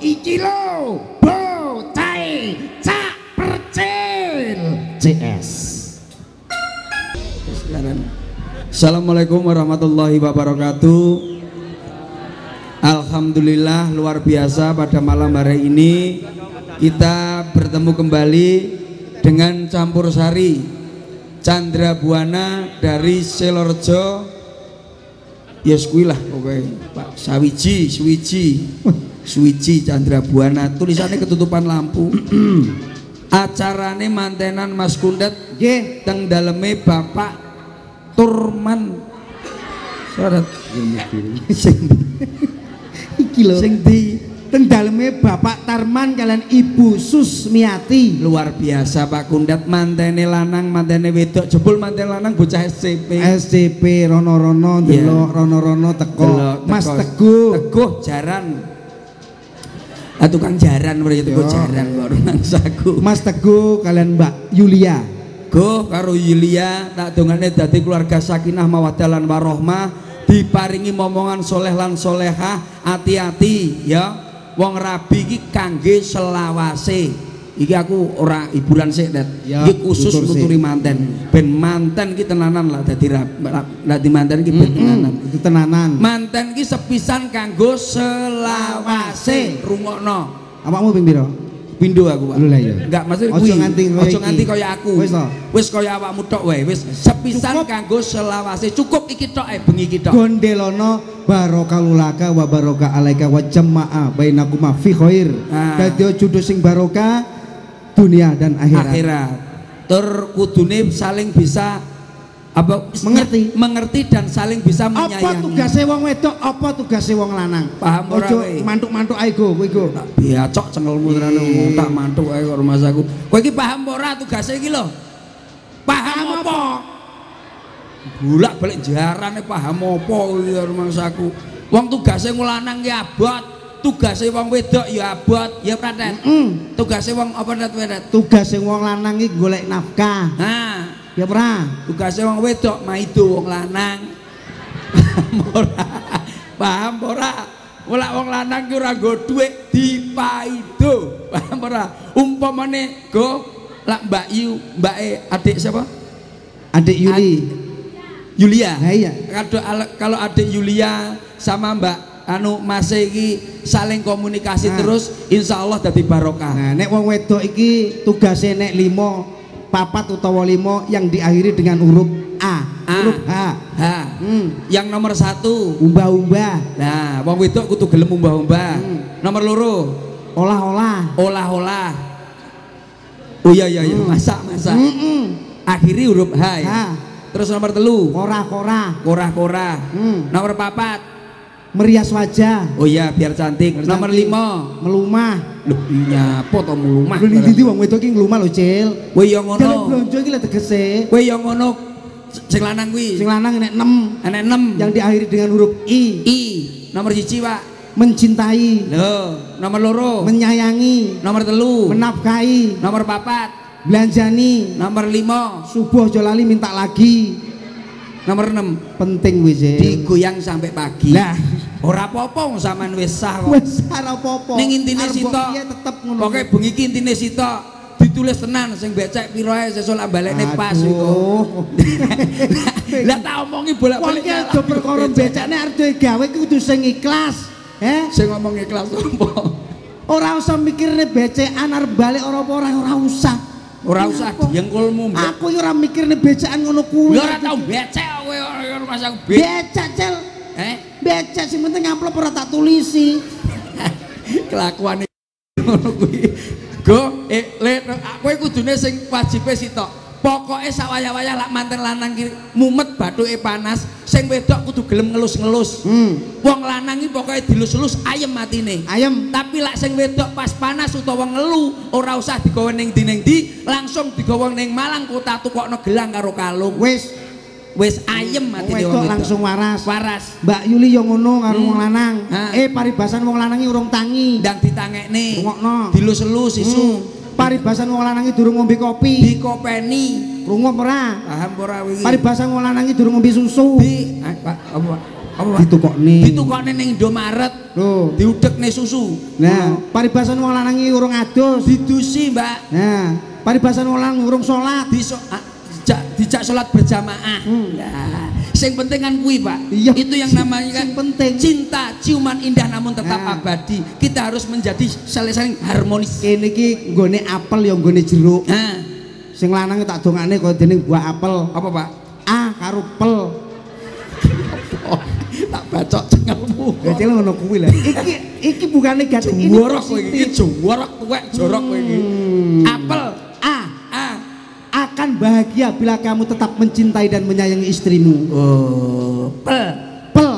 iki lho bocah cak percil. CS Assalamualaikum warahmatullahi wabarakatuh. Alhamdulillah luar biasa pada malam hari ini. Kita bertemu kembali dengan campur sari Chandra Buana dari Selorjo. Ya sekui lah pokoknya Pak. Sawiji Suwiji Suwiji Chandra Buana tulisannya ketutupan lampu. Acarane mantenan Mas Kundet nggih. teng daleme Bapak Turman. Sing iki lho. Sing di teng daleme Bapak Tarman kalian Ibu Susmiati. Luar biasa Pak Kundet mantene lanang mantene wedok. Jebul manten lanang bocah SCP SCP Rono-rono delok Rono-rono teko. Mas. Teguh. Teguh jaran ah tukang jaran berarti Yo. jaran kok rumangsaku Mas Teguh kalian Mbak Yulia. Go karo Yulia tak dongane dadi keluarga sakinah mawaddah lan warohmah diparingi momongan soleh lan solehah hati-hati ya. Wong rabi iki kangge selawase iki aku ora hiburan sik Dad Ya, iki khusus nuturi manten ben manten ki tenanan lah dadi dadi manten ki ben tenanan itu tenanan manten ki sepisan kanggo selawase rungokno awakmu ping pira Pindo aku, Pak. Lho lah, iya. Enggak, maksudnya Ojo kuwi. nganti koyo iki. nganti kaya aku. Wis to? Wis kaya awakmu tok wae, wis sepisan kanggo selawase. Cukup iki tok ae bengi iki tok. Gondelono barokalulaka wa baroka alaika wa jama'a bainakuma fi khair. Ah. Dadi judul sing barokah dunia dan akhirat. Akhirat. Tur kudune saling bisa apa Mengerti. mengerti dan saling bisa Apa menyayangi. tugasnya wong wedok, apa tugasnya wong lanang? Paham ora, mantuk-mantuk ae go, kowe go. Tak biacok cengelmu tenan ngomong tak mantuk ae karo mas aku. Kowe iki paham apa ora tugase iki lho? Paham apa? Bulak balik jarane paham apa iki karo mas aku. Wong tugase wong lanang ki abot, tugase wong wedok ya abot, ya pratet. Mm. Tugase wong apa pratet pratet? Tugasnya wong lanang iki golek nafkah. Nah, Ya ora? tugase wong wedok maido wong lanang. Paham ora? Paham ora? Ora wong lanang ki ora nggo dhuwit dipaido. Paham ora? Umpamane go lak Mbak Yu, mbake adik siapa? Adik Yuli. Yulia. Nah, iya. Kalau adik Yulia sama Mbak anu Mas iki saling komunikasi Nah. terus insya Allah dadi barokah. Nah, nek wong wedok iki tugasnya nek limo papat utawa limo yang diakhiri dengan huruf A, A. huruf H. Ha. Hmm. Yang nomor satu Umbah-umbah, Nah, wong wedok kudu gelem umbah-umbah. Hmm. Nomor loro, olah-olah. olah-olah. Oh iya iya iya, Hmm. masak-masak. Mm-mm. Akhiri huruf H ya. H. Terus nomor telu, Kora-kora. korah-korah. Hmm. Nomor papat, Merias wajah. oh iya biar cantik. Biar nomor cantik. lima, Melumah. loh iya apa to mulumah. Lho ndi wong wedok iki nglumah lho, Cil. Kowe yang Dalam ngono. blonjo iki lho tegese. Kowe yang ngono sing lanang kuwi. Sing lanang nek 6 Enek 6. yang diakhiri dengan huruf I. I. Nomor siji, Pak. Mencintai, Loh, nomor loro. menyayangi, Nomor telu. menafkahi, Nomor papat. belanjani. Nomor lima. Subuh aja lali minta lagi. Nomor enam. Penting wis, digoyang sampai pagi. Lah. ora apa-apa wong sampean wis sah kok. Wes ora apa-apa. Ning intine sitok. tetep ngono. Pokoke bengi iki intine sitok ditulis tenan sing becek piro ae sesuk balekne pas iku. Lah tak omongi Wong bolak-balik. ki aja perkara becakne arep gawe kudu sing ikhlas. Eh? Sing ngomong ikhlas apa? Ora usah mikirne becekan arep balik ora apa ora ora usah. Ora usah diengkulmu. Aku ki ora mikirne becekan ngono kuwi. Ya ora tau becek kok kowe ora rumah aku becek. Becak, Cel. Eh? Becak sing penting amplop ora tak tulisi. Kelakuane ngono kuwi. Go, eh, le, kowe kudune sing wajibe sitok. Pokoke sak wayah-wayah lak manten lanang ki mumet bathuke panas, sing wedok kudu gelem ngelus-ngelus. Hmm. Wong lanang iki pokoke dilus-lus ayem matine. Ayem. Tapi lak sing wedok pas panas utawa ngelu, ora usah digawa ning ndi ning ndi, langsung digawa ning Malang kota tukokno gelang karo kalung. Wis Wis ayem wedok wong wedok. langsung waras. waras. Mbak Yuli yo ngono karo Hmm. wong lanang. Ah. Eh paribasan wong lanang iki urung tangi. Ndang ditangekne. Rungokno. Dilus-elus isu. Paribasan wong lanang iki durung ngombe kopi. Dikopeni. Krungu ora? Paham ora wingi? Paribasan wong lanang iki durung ngombe susu. Di, Pak, apa? Apa, ditukokne Ditukokne ning Indomaret, lho diudekne susu. nah paribasan wong lanang iki urung adus didusi, Mbak. nah paribasan wong lanang urung salat dijak, dijak sholat berjamaah. Hmm. Nah, sing penting kan kuwi, Pak. Iya. Itu yang namanya kan penting. cinta, ciuman indah namun tetap Nah. abadi. Kita harus menjadi saling-saling harmonis. kene iki nggone apel ya nggone jeruk Nah, sing lanang tak dongane kaya dening buah apel apa, Pak? A karo pel Oh, tak bacok cengelmu. Dadi ngono kuwi lah. Iki iki bukan negatif, ini Jorok kowe iki, jorok tuwek, jorok kowe iki. Apel. Akan bahagia bila kamu tetap mencintai dan menyayangi istrimu. Oh, pel. Pel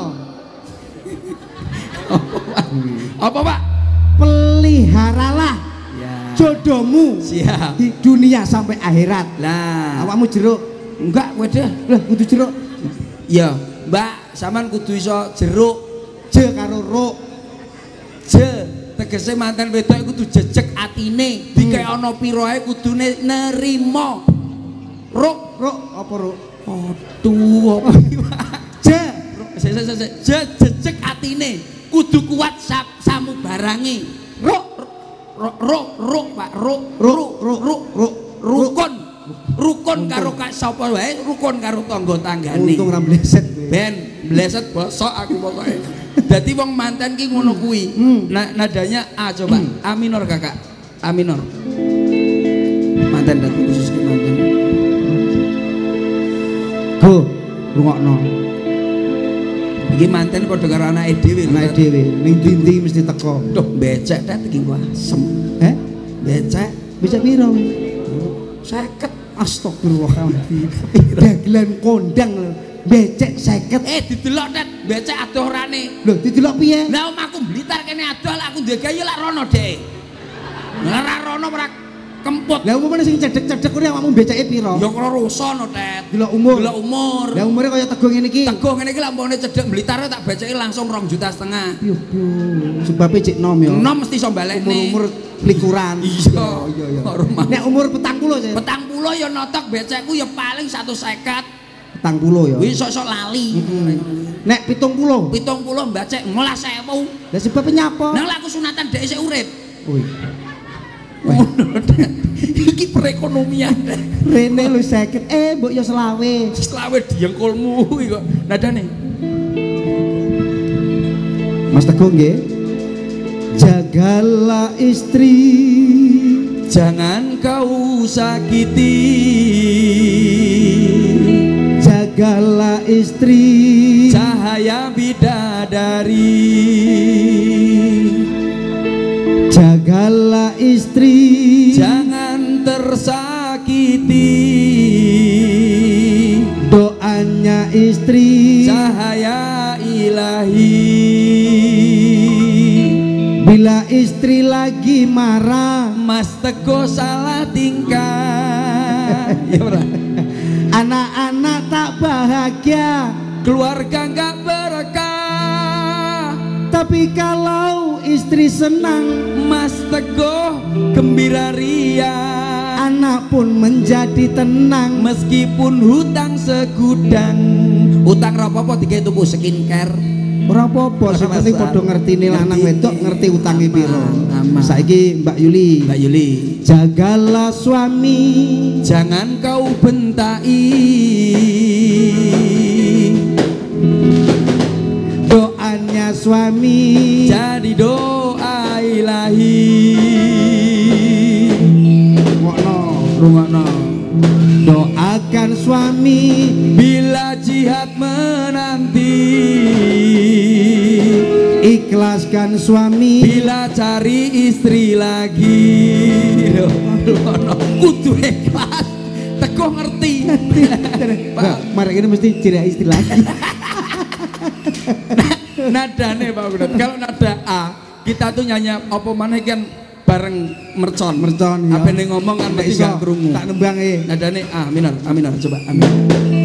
Apa, Pak? peliharalah Ya. jodohmu Siap. di dunia sampai akhirat. Lah, Awakmu jeruk, enggak kowe deh. lah kudu jeruk. Ya, Mbak, sampean kudu iso jeruk Je karo ro. je tegese mantan wedok iku kudu jejeg atine dikekno piro ae kudune nerima ruk Ro apa ro? aduh apa se- se- se- je jejeg atine kudu kuat sa samu barangi ruk ruk ruk Pak ruk ruk ro ro ro rukun rukun karo kak sapa wae rukun karo tangga tanggane Untung ra mleset. Ben bleset bosok aku pokoknya. Dadi wong mantan ki ngono kuwi. Hmm. Na- nadanya A coba. A minor Kakak. A minor. Mantan dadi khusus ki. Go rungokno. Iki mantan padha karo anake dhewe. Anake dhewe ning dindi mesti teko. Duh, becek tat iki wasem. Heh? Becek Bisa piro? 50. Astagfirullahaladzim. Dagelan kondang lho. Becek 50. Eh didelok tat, becek adoh rane. Lho, didelok piye? Lah omahku Blitar kene adol aku duwe gawe lak rono deh. Lah ra rono ora kemput. Lah umumnya sing cedek-cedek kuwi awakmu beceke piro? Ya karo rusa no, Tet. Delok umur. Delok umur. Lah umure kaya tego ngene iki. Teguh ngene iki lampune cedek Blitar tak beceki langsung 2 juta setengah. Yuh, yuh. Sebabnya cek nom ya. Enom mesti iso balekne. Umur-umur likuran. Iya. iya, iya. Nek umur petang puluh aja. Petang puluh ya notok becekku ya paling satu seket. Petang puluh ya. Kuwi sok-sok lali. Nek pitung puluh. Pitung puluh becek ngolah sewu. Lah sebabnya nyapa? Nang laku sunatan dhek isih urip. Wih. Ngono. Iki perekonomian. Rene lu sakit. Eh, mbok ya selawe. Selawe diengkulmu iki kok. Nadane. Mas Teguh nggih. Jagalah istri. Jangan kau sakiti. Jagalah istri. Cahaya bidadari. Jagalah istri. Jangan tersakiti. Doanya istri. Cahaya ilahi. Bila istri lagi marah, Mas Teguh salah tingkah. ya anak-anak tak bahagia. Keluarga enggak berkah. Tapi kalau istri senang, Mas Teguh gembira ria. anak pun menjadi tenang. Meskipun hutang segudang. Hutang apa-apa dikei tuku skincare. Ora apa-apa, sing penting masalah. padha ngertine lanang Ngerti. wedok ngerti utange piro. Saiki Mbak Yuli, Mbak Yuli, jagalah suami. jangan kau bentai. Doanya suami. Jadi doa ilahi. Rungokno. Doakan suami Bila jihad menanti. ikhlaskan suami Bila cari istri lagi. Kudu ikhlas. Teguh ngerti. Marek ini mesti ceria istri lagi nadane Pak Budat. Kalau nada A, kita tuh nyanyi apa mana kan bareng mercon. Mercon, ya. Apa ning ngomong kan iso, gak krungu. tak nembang eh Nadane A minor, A minor coba A minor.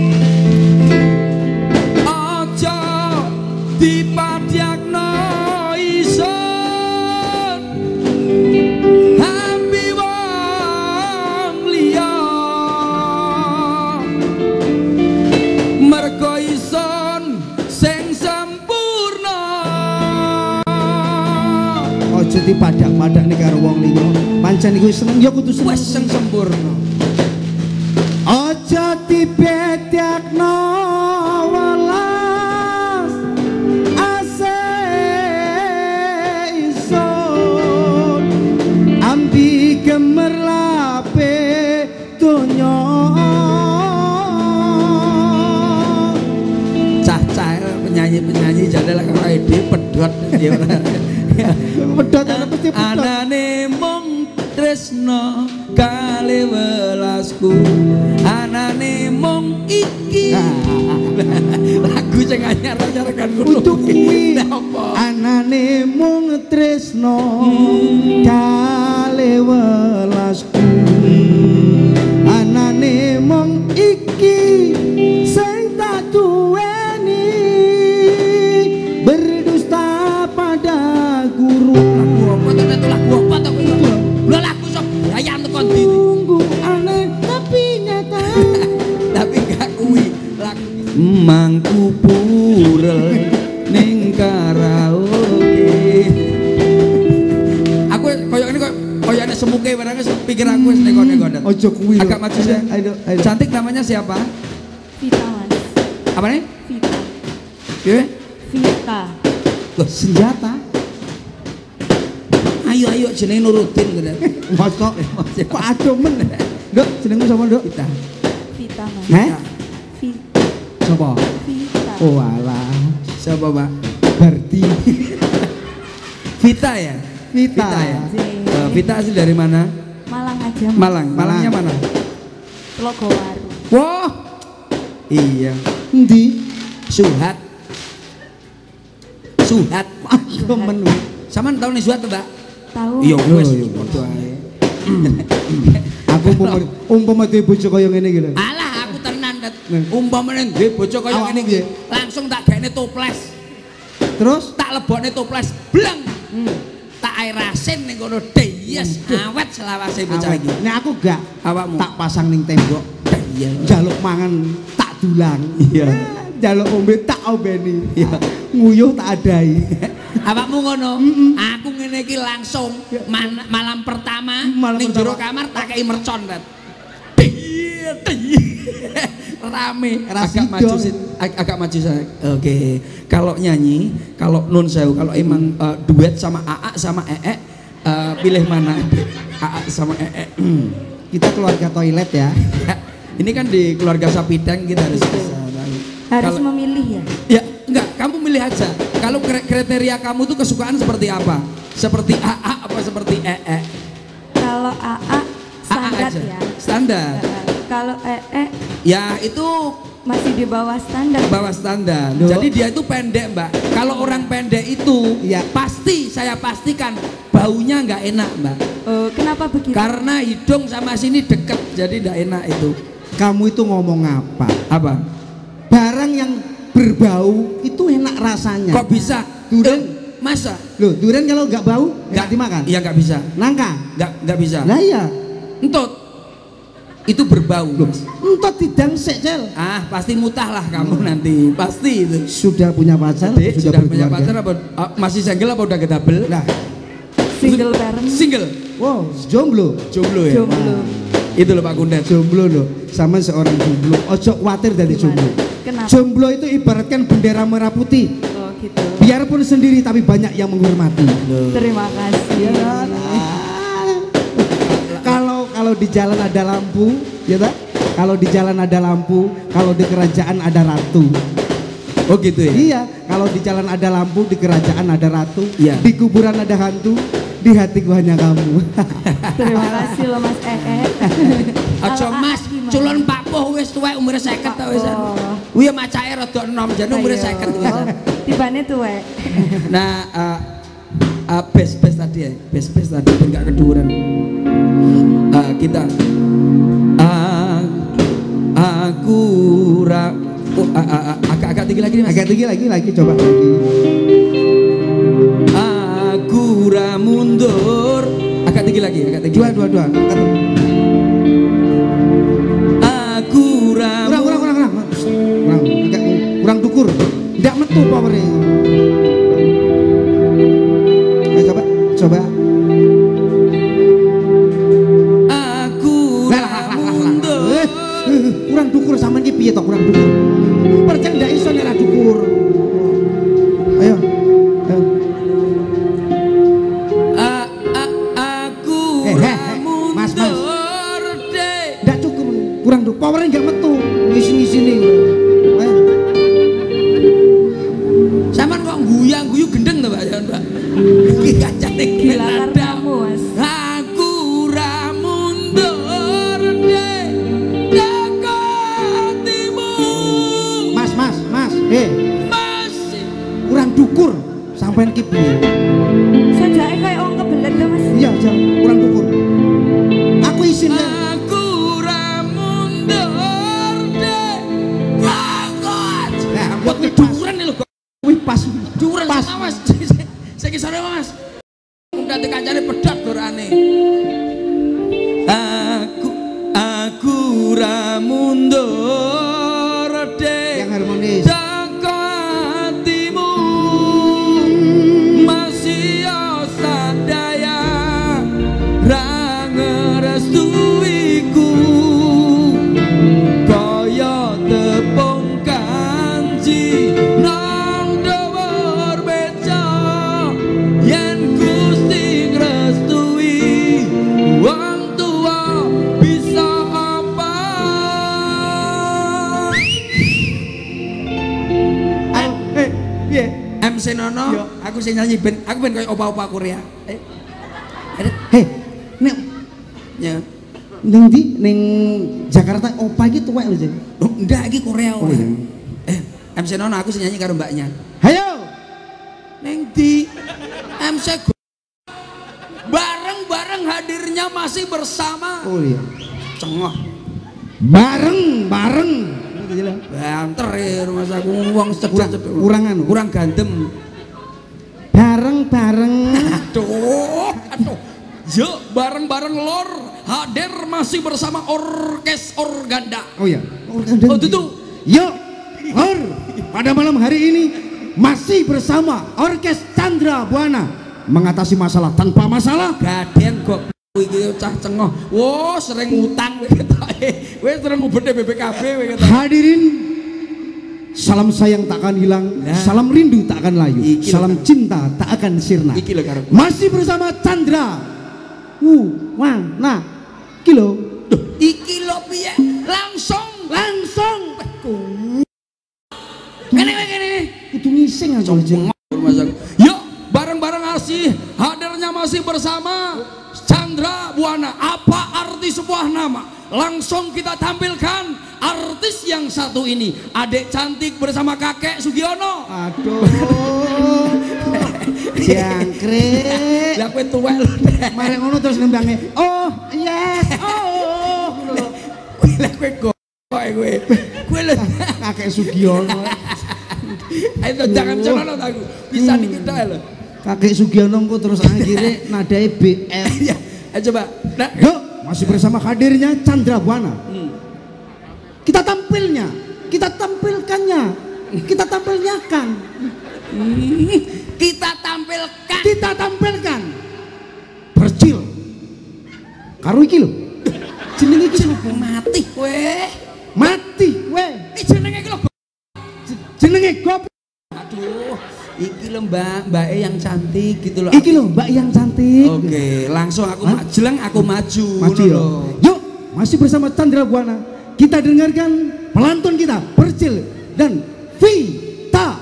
Iku seneng ya kudu seneng. Wes sing sempurna. Aja dibedakno welas ase isun ambi gemerlape donya Cah-cah penyanyi-penyanyi jadal karo ide pedhot ya welasku. Ya. Vita Loh, senjata. Ayo ayo jenenge nurutin gitu. mosok kok adoh men Nduk, jenengmu sapa, Nduk? Kita. Vita mas Heh? Vita Sapa? Vita Oh alah, Siapa, Pak? Berti. Vita ya? Vita. ya? Sing Eh, Vita asli dari mana? Malang aja Mas. Malang. Malangnya mana? Logowaru Wah. Iya. Endi? Suhat. Suhat. Ayo men. Sama tahu nih Suhat, Mbak? tahu Iya, wes. iya. Padha ae. Aku umpama umpama duwe bojo kaya ngene iki lho. Alah, aku tenan, Dat. Nih. Umpamane duwe bojo kaya Awakmu ngene iki, langsung tak gaene toples. Terus Tak lebokne toples blang. Tak aerasin ning kono deyes awet selawase bocah iki. Nek aku gak Awakmu. tak pasang ning tembok, Iya. jaluk mangan tak dulang. Iya. Jaluk ombe tak ombeni. Iya. Nguyuh tak adai. Awakmu ngono. Aku ngene iki langsung man- malam pertama Malam ning jero kamar tak kei mercon, diyet. Rame. Agak maju ag- agak maju saya. Oke. Kalau nyanyi, kalau nun sewu, kalau emang eh, duet sama AA sama EE eh, pilih mana? AA sama EE. Kita keluarga toilet ya. Ini kan di keluarga Sapidang kita harus. Harus Kalau- memilih ya Ya, enggak, kamu milih aja. Kalau kri- kriteria kamu tuh kesukaan seperti apa? Seperti AA apa seperti EE? kalau AA standar aja. ya Standar. Kalau EE Ya, itu masih di bawah standar bawah standar. Loh. Jadi dia itu pendek, Mbak. Kalau orang pendek itu Iya. pasti saya pastikan baunya nggak enak, Mbak. Oh, kenapa begitu Karena hidung sama sini deket, jadi nggak enak itu. Kamu itu ngomong apa? Apa? Barang yang berbau itu enak rasanya. Kok bisa? Durian. Eh, masa? Loh, durian kalau nggak bau nggak dimakan. Iya nggak bisa. Nangka. Nggak nggak bisa. Lah iya. Entut. Itu berbau. Mas. Entot tidang sik, Cel. Ah, pasti mutah lah kamu nanti. Pasti itu. Sudah punya pacar, Dek, sudah punya berkeluarga? pacar apa ah, masih single apa udah kedabel? Nah, single parent Single. wow, jomblo. Jomblo ya. jomblo Itu loh Pak Kundet. Jomblo loh, sama seorang jomblo. Ojo khawatir dari Gimana? jomblo. kenapa Jomblo itu ibaratkan bendera merah putih. oh gitu Biarpun sendiri tapi banyak yang menghormati. terima kasih Ya kan? Kalau kalau di jalan ada lampu, ya tak? Kalau di jalan ada lampu, kalau di kerajaan ada ratu. Oh gitu ya. Iya, kalau di jalan ada lampu, di kerajaan ada ratu, Iya. di kuburan ada hantu, di hatiku hanya kamu. terima kasih loh mas ee Aja Mas, culun Pak Poh wis tuwek umure 50 ta wis. Kuwi macake rada enom jane umure Ayo. 50 wis. tibane tuwek Nah, uh, uh, best best tadi ya, best best tadi ben gak keduren. Uh, kita uh, aku ra oh, uh, uh, uh, agak-agak tinggi lagi nih Mas. Agak tinggi lagi lagi coba lagi. Aku ra mundur. Agak tinggi lagi, agak tinggi. Dua dua dua. Angkat. Aku ra Kurang kurang kurang kurang. Kurang agak kurang dukur. Tidak metu powernya. Ayo coba Coba. Aku Lah, lah, lah, lah, lah. mundur. Eh, eh, kurang dukur sama iki piye kurang dukur. Percaya ndak iso dukur. Korea. Eh. Hei, nek ya. ning ndi ning Jakarta opa iki tuwek lho, Jen. Oh, enggak iki Korea Oh, iya. Eh, MC Nono aku sing nyanyi karo mbaknya. Hayo. Neng di MC bareng-bareng hadirnya masih bersama. Oh iya. Cengoh. Bareng, bareng. Gitu jelas. Banter ya rumah saya wong Kurang- cedek kurang anu. kurang gandem. Bareng, bareng. Aduh, aduh. Yuk, bareng-bareng lor hadir masih bersama orkes organda. Oh iya. Oh, itu tuh. Yuk, Or, pada malam hari ini masih bersama Orkes Chandra Buana mengatasi masalah tanpa masalah. Gaden kok iki cah cengoh. Wo, sering utang kowe sering ngubete BPKB. Hadirin Salam sayang tak akan hilang, Nah. salam rindu tak akan layu, Iki lho, salam Kak. cinta tak akan sirna. Iki lho karo. Masih bersama Chandra. Uh, wah, nah, kilo Duh, iki lho piye? Langsung langsung Kene kene kudu ngising aja. Yuk, bareng-bareng asih hadirnya masih bersama Chandra Buana. Apa arti sebuah nama? Langsung kita tampilkan artis yang satu ini. Adik cantik bersama kakek Sugiono. Aduh. Jangkrik. Lah kowe tuwek lho. Mari ngono terus nembangnya. Oh, yes. Oh. Lah kowe kok kowe. Kowe lho. Kakek Sugiono. Ayo jangan celono aku. Bisa dikit ae lho. Kakek Sugiono engko terus akhirnya nadai BF. Ya, ayo coba. Nah, Yuk, masih bersama hadirnya Chandra Buana. Kita tampilnya, kita tampilkannya, kita tampilnyakan, kita tampilkan kita tampilkan. Percil. Karo iki lho. Jenenge iki sapa? mati kowe. Mati weh. Iki jenenge iki lho. Jenenge gop. Aduh, iki lho Mbak, Mbak yang cantik gitu loh. Iki lho Mbak yang cantik. Oke, langsung aku Hah? jeleng aku maju. Maju ngono ya. lho. Yuk, masih bersama Chandra Buana. Kita dengarkan pelantun kita, Percil dan Vita.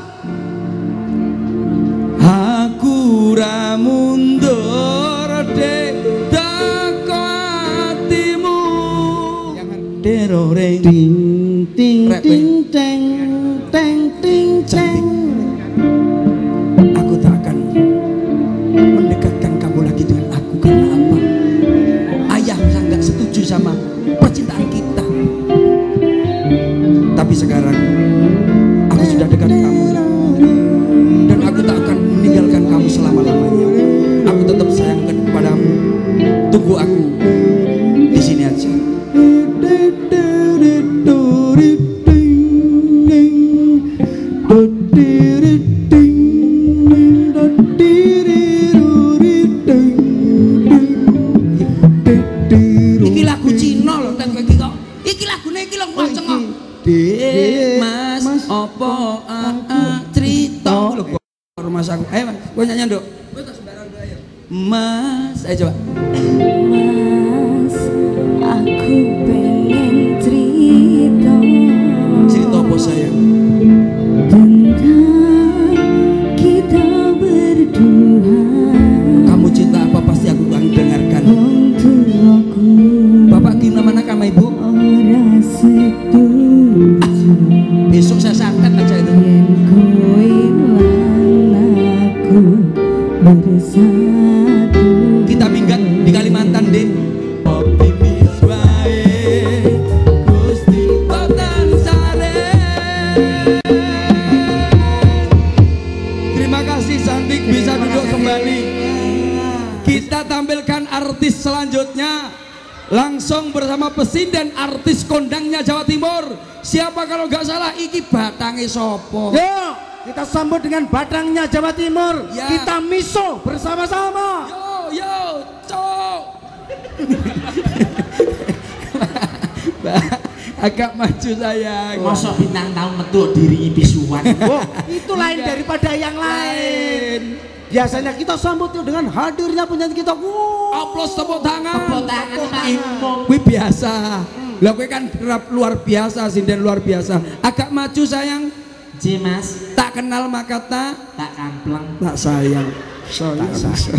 Aku ra mundur dek teko atimu. Deroreng. Ting ting selama-lamanya. Kasih Santik bisa duduk kembali. Kita tampilkan artis selanjutnya langsung bersama pesinden artis kondangnya Jawa Timur. Siapa kalau nggak salah iki batange sopo. Yuk, kita sambut dengan badangnya Jawa Timur. Ya. Kita miso bersama-sama. Yo yo cok. Agak maju sayang. Masa bintang tahun metu diri pisuan. Oh, itu lain daripada yang lain. Biasanya kita sambut dengan hadirnya penyanyi kita. Wow. Aplaus tepuk tangan. Tepuk tangan Imam. Kuwi biasa. Lah kowe kan rap luar biasa, sinden luar biasa. Agak maju sayang. J Mas, Tak kenal maka tak tak kampleng. tak sayang. Sayang.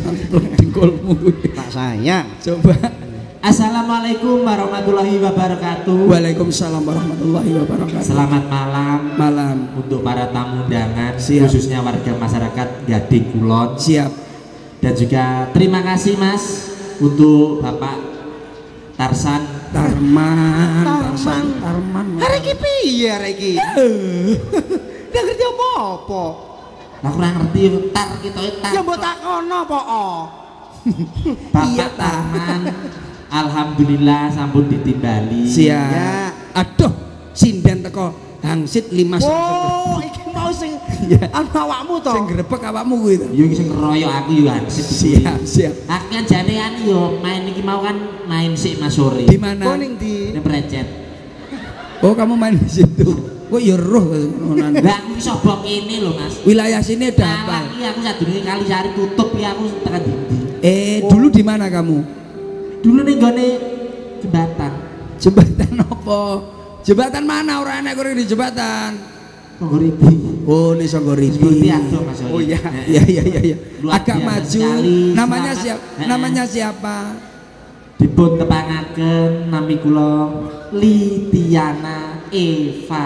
Dengkulmu. Tak sayang. Coba. Assalamualaikum warahmatullahi wabarakatuh. Waalaikumsalam warahmatullahi wabarakatuh. Selamat malam Malam. untuk para tamu undangan Siap. khususnya warga masyarakat Gading Kulon Siap. dan juga terima kasih Mas untuk Bapak Tarsan Tarman. Tarman. Tarman. Hari iki piye hari iki? Gak ngerti apa-apa. Lah kurang ngerti tar kita tar. Ya mbok takono apa? oh? Bapak Iya, Ta. Tarman Alhamdulillah sampun ditimbali. Siap. Ya. Aduh, sinden teko hangsit lima Oh, iki mau sing Ya. anu awakmu to. Sing grebek awakmu kuwi to. Yo sing ngeroyok aku yo hansip. Siap, siap. Aku kan jane kan yo main iki mau kan main sik Mas sore. Di mana? Kok ning di precet. Oh, kamu main di situ. Kok ya roh ngonan. Lah aku iso bok ini lho Mas. Wilayah sini ada apa? Nah, iki aku sadurunge kali cari tutup ya aku tekan ndi. Eh, dulu di mana kamu? Dulu ning gone jembatan. Jembatan apa? Jembatan mana orang enak kok di jembatan? Pengguripi. Oh, ini Songgoriti. Mas. Oh iya, iya iya iya. iya. Luar Agak biasa maju. sekali. Namanya siapa? Namanya siapa? Dipun tepangaken nami kula Litiana Eva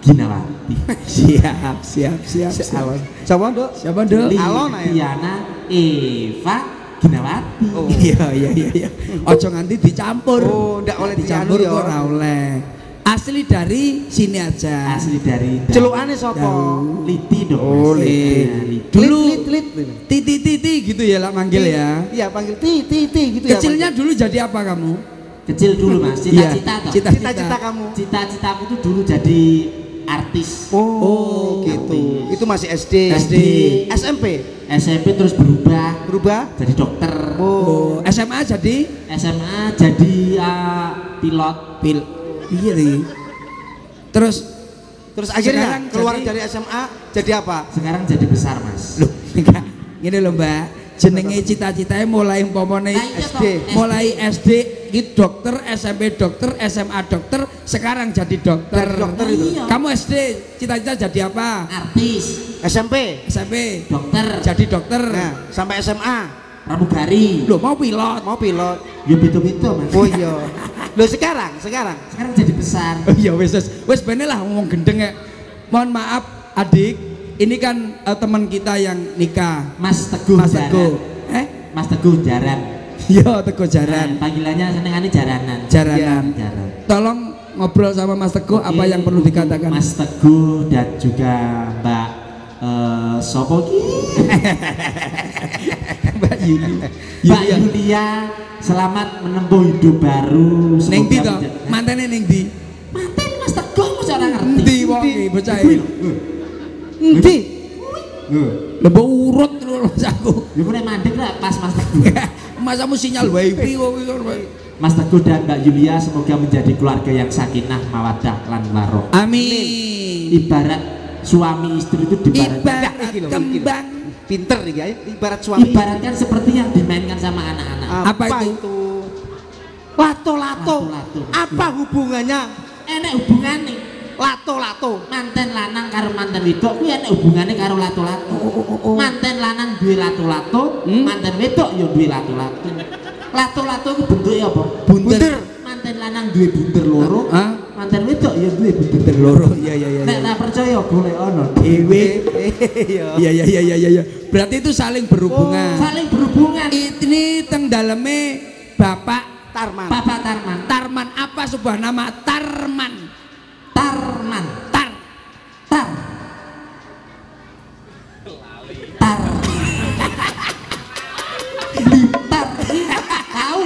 Ginawati. siap, siap, siap. siap. Alon. Sapa, Nduk? Siapa, Dok? Alon. Litiana Eva Ginawati. Oh. Iya, iya, iya, iya. Ojo nganti dicampur. Oh, ndak oleh dicampur ya. kok ora oleh. Asli dari sini aja. Asli dari Celukane sapa? Liti dong. Oh, Liti. Dulu lit lit lit. titi titi gitu ya lah manggil ya. Iya, panggil ti ti ti gitu ya. Kecilnya dulu jadi apa kamu? Kecil dulu Mas, Iya, cita-cita toh. cita- cita-cita kamu. Cita-cita aku tuh dulu jadi artis. Oh, Oh, gitu. artis. Itu masih SD. SD. SMP SMP terus berubah berubah. jadi dokter. Oh, SMA jadi SMA jadi uh, pilot. pil. Iya nih. Terus Terus akhirnya Sekarang keluar jadi- dari SMA jadi apa? Sekarang jadi besar Mas. loh, enggak. Gini loh, Mbak. Jenenge cita-citanya mulai umpamane iya SD. mulai SD gitu dokter, SMP dokter, SMA dokter, sekarang jadi dokter. Dokter itu. Iya. Kamu SD cita-cita jadi apa? Artis, SMP. SMP dokter, jadi dokter. Nah, sampai SMA pramugari. Loh, mau pilot. mau pilot. Ya beda-beda Mas. Oh iya. Loh sekarang, sekarang. Sekarang jadi besar. Oh iya wes wes wes bener lah ngomong gendeng ya. Mohon maaf adik, ini kan eh, teman kita yang nikah. Mas Teguh Mas Jaran. Teguh. Eh? Mas Teguh Jaran. Yo Teguh Jaran. Nah, panggilannya senengane Jaranan. Jaranan. Jaran. Tolong ngobrol sama Mas Teguh apa Oke, yang perlu dikatakan. Mas Teguh dan juga Mbak eh Sopo ki? Mbak Yuli. Mbak Yulia. Yulia selamat menempuh hidup baru. Neng di Semoga to, menjadi- mantene neng di. Manten Mas Teguh kok ngerti. Wong bocah Kuwi iki. lho. Endi? Lho. Lebo urut terus aku. Ya kok nek mandek lah pas Mas Teguh. Masamu sinyal wifi kok iki. Mas Teguh dan Mbak Yulia semoga menjadi keluarga yang sakinah, mawaddah lan waroh. Amin. ibarat suami istri itu dibarat Ibarat Nah, lho, lho. kembang. Pinter iki ya, ibarat suami. ibaratkan seperti yang dimainkan sama anak-anak Apa itu? Lato-lato. Lato-lato. Apa hubungannya enek hubungannya lato-lato? manten lanang karo manten wedok kuwi enek hubungannya karo lato-lato manten lanang duwe lato-lato Hmm? manten wedok ya duwe lato-lato lato-lato ku bentuknya apa Bunter. manten lanang duwe bunter loro Hah? manten wedok ya duwe Bunter loro. Iya iya iya. nek iya. ra percaya golek ono Dewe. Iya. Iya iya iya iya iya. Berarti itu saling berhubungan. saling berhubungan Ini teng daleme Bapak Tarman. Bapak Tarman Tarman apa sebuah nama Tarman Tarman Tar. Tar. Tar. Tar. Tahu.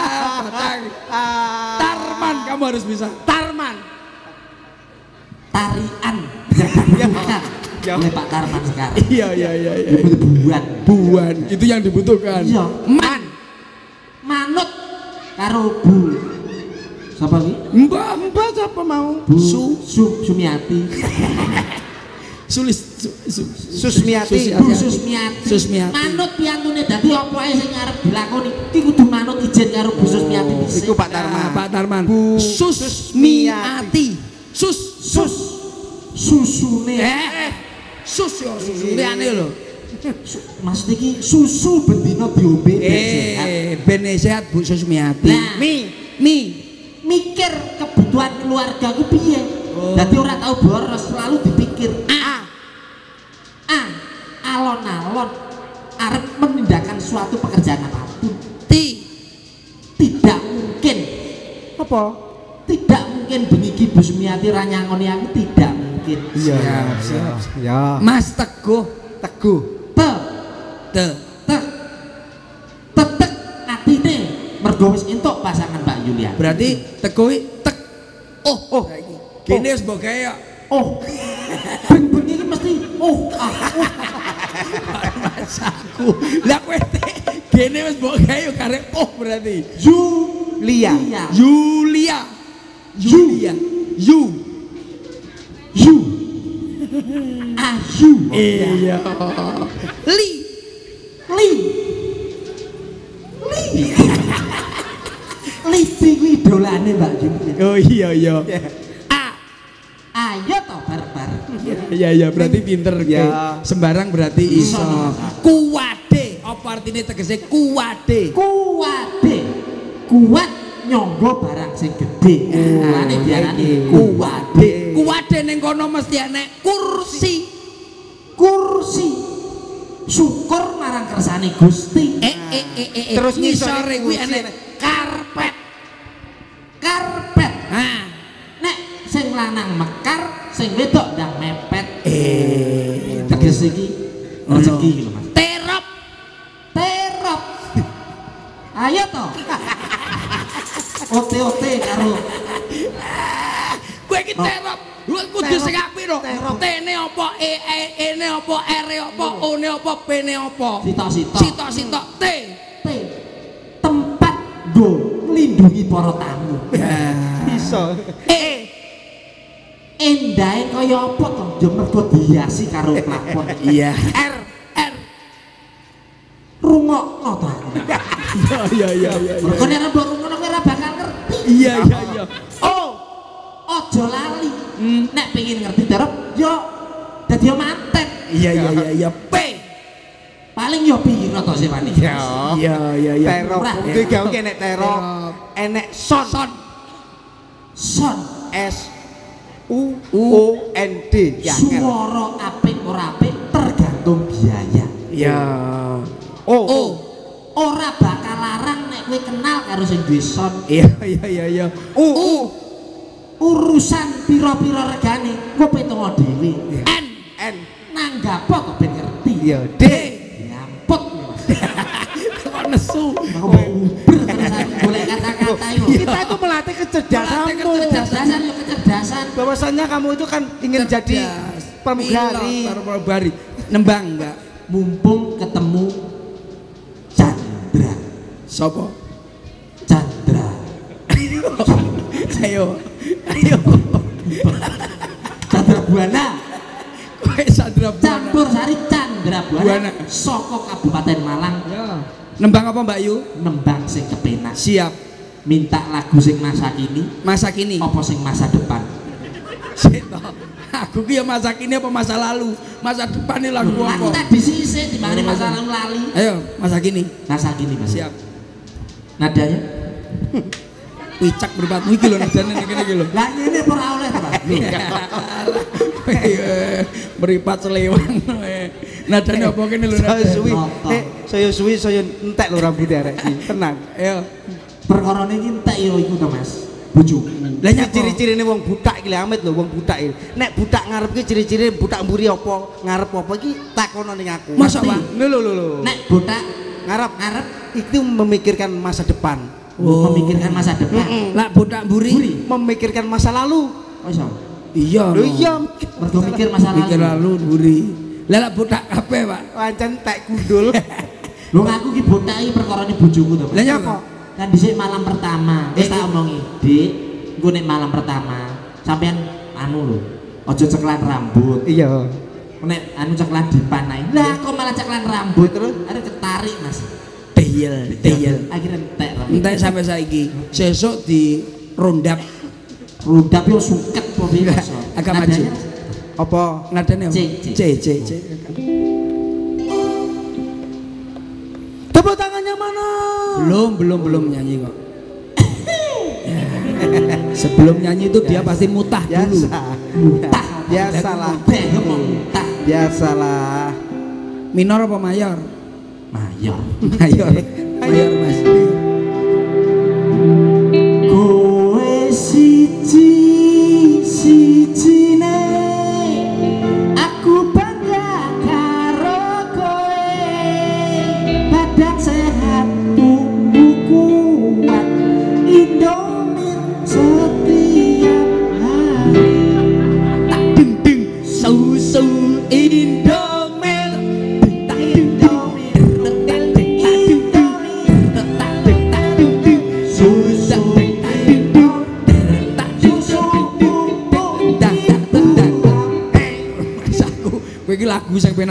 Ah, Batang. Ah, Tarman kamu harus bisa. Tarman. Tarian. Ya. Bukan. Ya. oleh Pak Tarman sekarang. Iya iya iya iya buan buan itu yang dibutuhkan. Iya. Man. Manut. Karo bu siapa lagi? Mbak Mbak siapa mau? bu Su- su sumiati. Sulis su, su, Susmiati. Bu susmiati. Susmiati. manut piantune dadi apa ae sing arep dilakoni? Iki kudu manut izin karo bu susmiati. Dhisik. Iku Pak Tarman. Ah, Pak Tarman. Bu Susmiati. Sus. Sus. Susune. Eh sus yo susu liane lho. Su- maksud iki susu bendina diombe ben sehat. eh ben sehat Bu Susmiati. Nah, mi mi mikir kebutuhan keluarga ku piye? Oh. dadi ora tau boros selalu dipikir a a alon-alon arep menindakkan suatu pekerjaan apa pun. Ti. Tidak mungkin. Apa? tidak mungkin bengi ki Bu Sumiati ra nyangoni aku tidak mungkin. Iya, Siap, siap. Ya. Mas Teguh. Teguh. te. Te. Tek tetek atine mergo wis entuk pasangan Yulia berarti Teguh tek. Oh oh. Gini wis mbok gawe ya oh. Ben bengi iki mesti. Oh ah oh. Masaku. Lah kowe te gini wis mbok gawe yo karek oh berarti. Lia. iya Yulia Yulia Yu you ayu iya. Li. Li. Li li kuwi idolane Mbak Yulia oh iya iya. A. Ayo to barbar. Iya iya berarti pinter Ya. Sembarang berarti iso. Kuwade. Apa artinya tegese kuwade? Kuwade. Kuat nyonggo barang sing gede lane diarani kuwade. Kuwade ning kono mesti enek kursi. Kursi. Syukur marang kersane Gusti. Eh eh eh eh eh. Terus ngisore kuwi enek. karpet karpet. Ah nek sing lanang mekar sing wedok ndang mepet. Eh teges iki rezeki iki lho Mas. Terop. Terop. Ayo to. Ote-ote karo. Kowe iki terop. Kowe kudu sing apik lho. Terop. T-ne apa? E E E-ne apa? R-e apa? O-ne apa? P-ne apa? Sitok-sitok. Sitok-sitok. T nglindungi para tamu. Bisa. E endahe kaya apa to? Ya mergo dihiasi karo plafon. Iya. R R. Rungokno to aku iya iya iya mergo nek mbok rungokno kowe ora bakal ngerti. Iya iya iya. Oh ojo lali. Nek pengen ngerti terop yo dadi yo manten iya iya iya iya. P paling yo piro to sewani Ya. iya iya iya Terop. Kuwi gawe enek terop. Terop. Enek son. son son S U O N D. Ya. suara apik ora apik tergantung biaya iya O. O ora bakal larang nek kowe kenal karo sing duwe son iya iya iya iya U. U. urusan pira-pira regane kowe petungo dhewe N N. nanggapo kok ben ngerti Iya. D. nesu golek kata-kata yo Kita itu melatih kecerdasanmu. kecerdasan yo kecerdasan. Bahwasannya kamu itu kan ingin jadi pramugari. Pilot, pramugari. Nembang enggak mumpung ketemu Chandra. Sopo? Chandra. Ayo. Ayo. Chandra Buana. Kowe Sandra Buana. campur sari Chandra Buana. Buana. soko Kabupaten Malang. Ya. Nembang apa Mbak Yu? nembang sing kepenak Siap. minta lagu sing masa kini Masa kini. apa sing masa depan Sik toh. Aku ki ya masa kini apa masa lalu? Masa depan ini lagu aku apa? tadi sih di mana masa lalu lali Ayo, masa kini. masa kini mas Siap. nadanya Wicak beripatmu iki lho nadane ning kene iki lho. lah ini ora oleh Pak Iya, Beripat selewan. Nadane apa kene lho Saya suwi, eh, saya suwi, saya entek lo rambutnya arek iki. Tenang. Ayo. perkara ini entek yo iku to mas bojo Lah nyek ciri-cirine wong butak iki lho amit lho wong butak iki. Nek butak ngarep ki ciri-ciri butak mburi apa, ngarep apa iki takono ning aku. Masa, Pak? Lho lho lho lho. nek botak ngarep ngarep itu memikirkan masa depan. Oh. memikirkan masa depan Lah botak buri. Buri. Memikirkan masa lalu. oh iso Iya. Lho iya. mergo mikir masa Pikir lalu lalu buri. Lah lah botak kabeh, Pak. Pancen tek gundul. Lho aku ki botak iki perkara ini bojoku to. Pak. Lah nyapa? Kan dhisik malam pertama, wis tak omongi, Dik, engko nek malam pertama sampean anu lho, aja ceklan rambut. Iya. Nek anu ceklan dipanai. Lah kok malah ceklan rambut Terus? Ada ketarik, Mas. Deyel, deyel. Akhirnya entek. Entek sampai saiki. Sesuk di rondap Rudap yo suket po piye, Mas. Agak maju. Apa? nadane apa? C, C, C. C. Tepuk tangannya mana? Belum, belum, belum nyanyi kok. Ya. Sebelum nyanyi itu dia pasti mutah dulu. Biasa. Muntah. Biasalah. Muntah. Biasalah. Minor apa mayor? Mayor. Mayor. Mayor, Mas.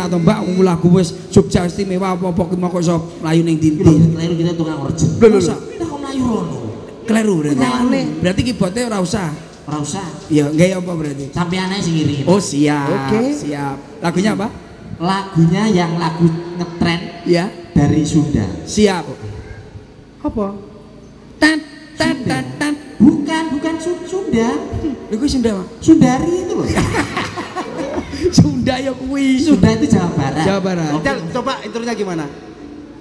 To, Mbak. Wong lagu wis Jogja istimewa apa-apa ki moko iso mlayu ning lho, dindi. kita tukang orjen. Lho, lho, lho. Kita kok mlayu rono? Kleru berarti. Berarti keyboardnya ora usah. Ora usah. Ya, nggak apa berarti. Sampean aja sing ngiringi. Oh, siap. Oke. Siap. Lagunya apa? Lagunya yang lagu ngetren Ya, dari Sunda. siap. Apa? Tan tan tan tan. Bukan, bukan Su- Sunda. Lha kuwi Sunda, Pak. Sundari itu loh. Sunda ya kuwi. Sunda itu Jawa Barat. Jawa Barat. Oke. Jal, coba intronya gimana?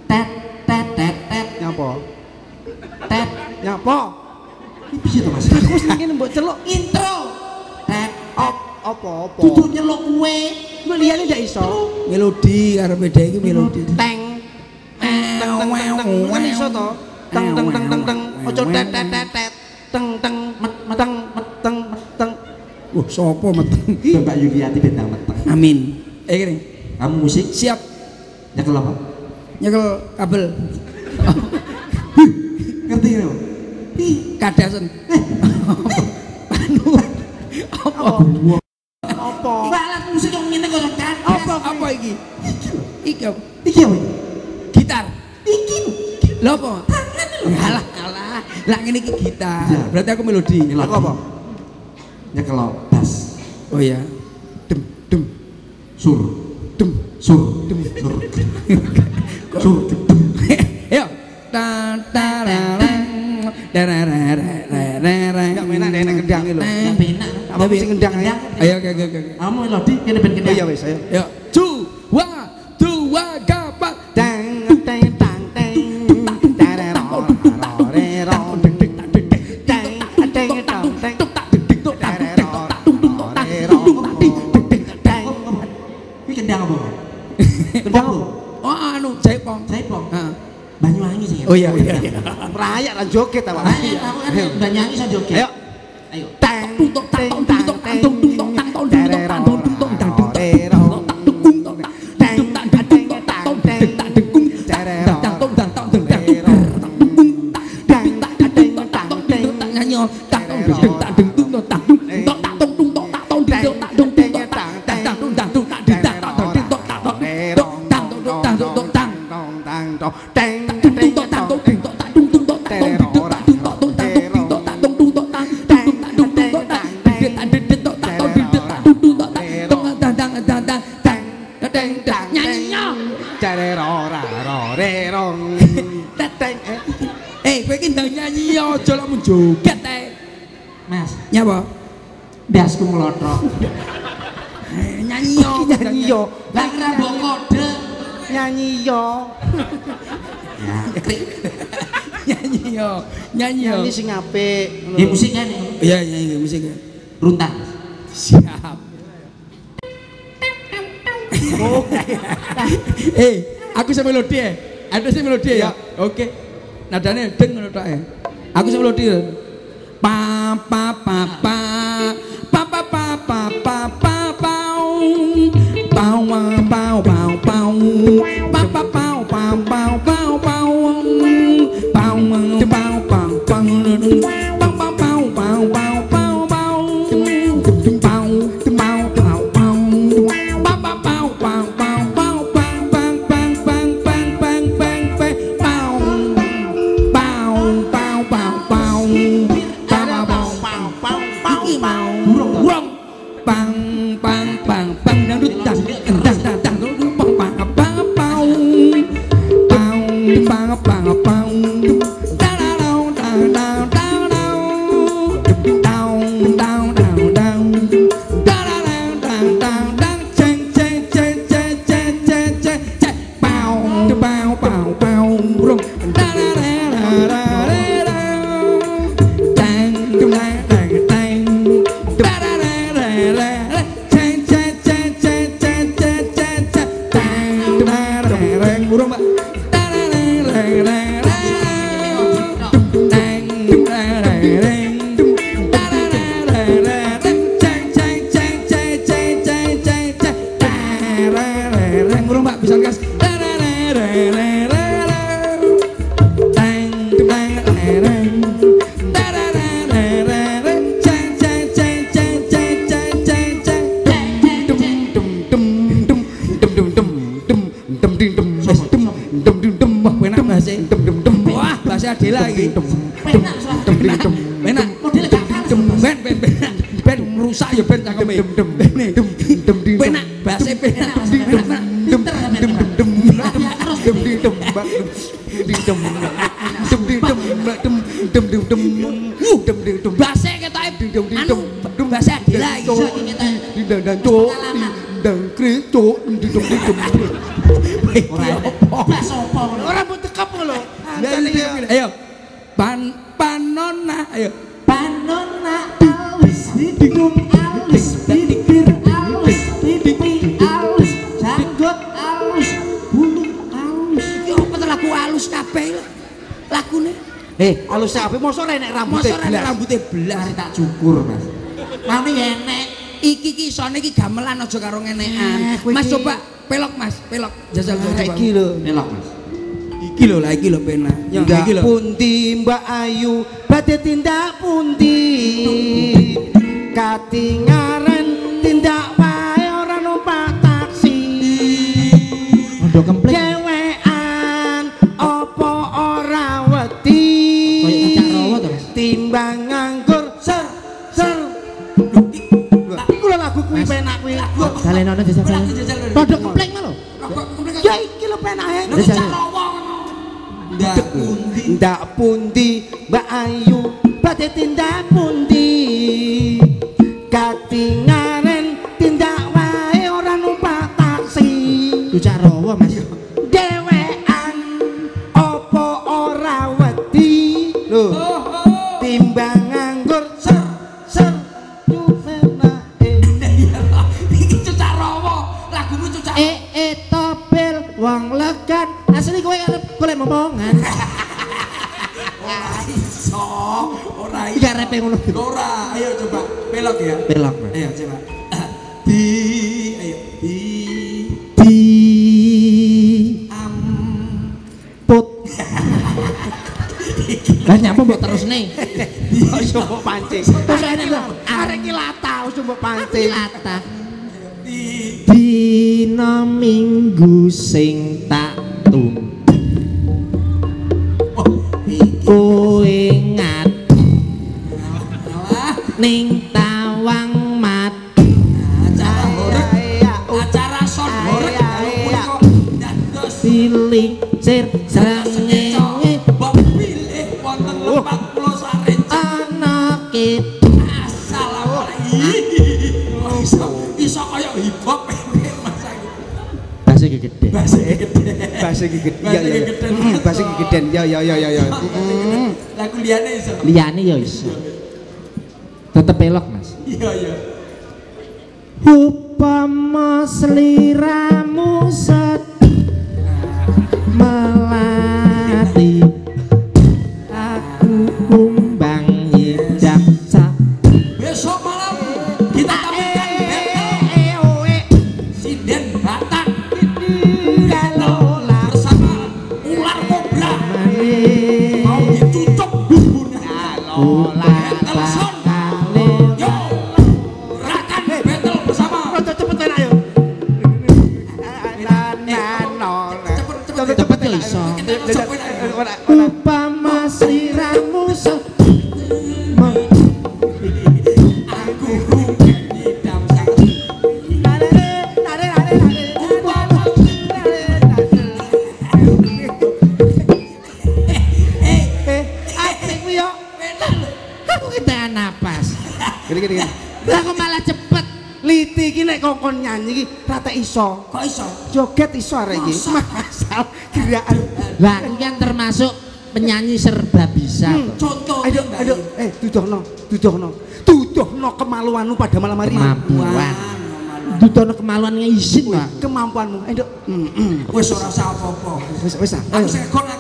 Tet tet tet tet Nyapa? tet. Nyapa? Ini bisa tuh Mas. Aku sing mbok celuk Intro. Tet op. apa apa? Duduk nyeluk kue. Liyane ndak iso. Melodi karo beda iki melodi. Teng. Teng teng teng teng kan iso to. Teng teng teng teng teng. Ojo tet tet tet tet. Teng teng meteng. Wah, sapa meteng? Mbak Yuliati bentang meteng. Amin. Eh kene. Kamu musik Siap nyekel apa? nyekel kabel Ngerti nggak? Ih, kadasen. Anu. Apa? Apa? Mbak alat musik yang ngene kok kan? Apa apa iki? Iki apa? Iki apa? Gitar. Iki. Lho apa? Alah, alah. Lah ngene iki gitar. Iya. Berarti aku melodi. Aku apa? Nyekel bass. Oh ya. Dem dem Sur. dem. Sur. Sur. Sur. Ayo. Ta ta ra ra. Da ra ra ra ra ra enak enak lho. Mesti gendang ya? Ayo oke oke oke. Kamu melodi kene ben Oh kene. iya wis ayo. Lan joget Pak. Banyak aku kan Banyuwangi iso joget. Ayo. Ayo. Sing apik ya musik kan ya Iya, nyanyi musik. ya. runtang Siap. eh, aku sama melodi ya. Ada sih melodi ya. Oke. Nadanya deng ngono tok ya. Aku sama melodi ya. Pa pa pa pa pa pa pa pa pa pa pau pau bahasa Adela. Dindang dan cuk, dindang krik cuk, dindang dindang. ora apa tekap lho. Ayo. Pan panona ayo. Panona alus hidung alus bibir alus pipi alus janggut alus bulu alus Yo apa lagu halus kabeh. Eh, alus sapi mosok enek rambutnya mosok belas. rambutnya belas. mari tak cukur mas mami enek Iki ki isone iki gamelan aja karo ngenekan. Eh, Mas iki- coba pelok Mas, pelok. Jajal Nah, coba. iki lho. melok mas Iki lho lah iki lho pena. Tindak iki lho. pundi Mbak Ayu, badhe tindak pundi. Katingaren tindak dalenono jajal. Padha kempleng lho. Ya iki lho penake. Jajal. Ndak pundi. Ndak pundi Mbak Ayu badhe tindak pundi Katingaren momongan ora iso. Ora iso. Iki arepe ngono Ora, ayo coba pelok ya. Pelok, Mas. Ayo coba. Di ayo di di am put lah nyapa mbok terus nih Wis mbok pancing. Terus ini lho, arek iki lata wis mbok pancing. lata di dina minggu sing tak ngatung ning tawang mat. Acara horeg. Acara son horeg dados srengenge pilih wonten lempat pulau Sarejo ana kit Assalamualaikum iso iso kaya hip hop Mas aku bahasa iki gede. Bahasa gede. Bahasa gede. Iya iya. gede. Mm, Bahasa gede. Ya ya ya ya ya. lagu liane iso? Liyane ya iso tetep elok mas. Iya iya. Upama sliramu set iki nek kongkon nyanyi iki rata iso. kok iso Joget iso arek iki. Masa? Masal gerakan. lah kan termasuk penyanyi serba bisa Hmm. toh. contoh Ayo ayo eh dudohno, dudohno. Dudohno kemaluanmu pada malam hari ini. kemampuan dudono kemaluan Wih, pak Kemampuanmu. Ayo. Mm, mm. wis ora usah apa-apa Wis wis. ah.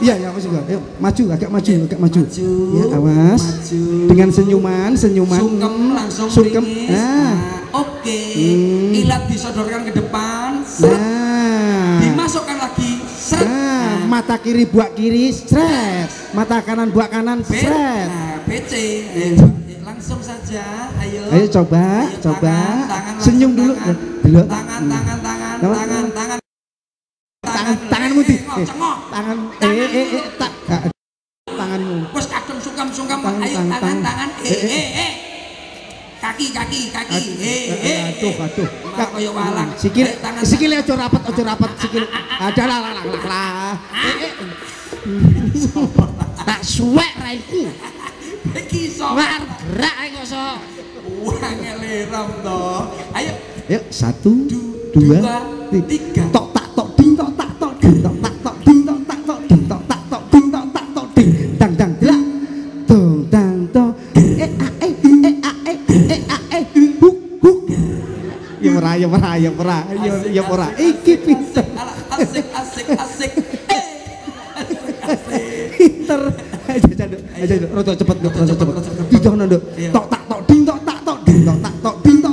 Iya ya wis juga. Ayo maju agak maju, agak maju. Ya awas. maju. Dengan senyuman, senyuman. sungkem langsung Sungkem. ringis. Nah. oke Hmm. ilat disodorkan ke depan. Nah. dimasukkan lagi seret Nah, mata kiri buat kiri, seret. Mata kanan buat kanan, seret. nah, BC Eh, langsung saja ayo Ayo coba, Ayo, coba. tangan, tangan, Senyum dulu. tangan. Dulu. tangan tangan tangan Tangan. tangan tangan Tangan tanganmu di. Cengok, Eh, cengok. tangan eh eh eh, eh tak ah, tanganmu. Wes kadung sungkam-sungkam Tangan, ayo tangan, tangan tangan. tangan eh Eh, eh. eh eh kaki kaki kaki eh eh, eh aduh, aduh. Kaya walang Sikil, tangan sikil aja rapat, aja rapat sikil. Ada lah lah lah lah. Eh, eh. tak suwek raiku iki iso. War gerak ae kok so wah ngeleram to. Ayo. Yuk, satu, Du- dua, dua, tiga. Tok tak tok ding tok tak tok ding tok tak tok ding tok tak tok ding tok tak tok ding tok tak tok ding. Dang dang delak dong dang to. Eh a eh eh a eh eh a eh. Huk huk. Ya ora ya ora ya ora ya ya ora. Iki pinter asik asik asik eh pinter aja rada cepet rada cepet. Didono nduk Iya. tok tak tok ding tok tak tok ding tok tak tok ding tok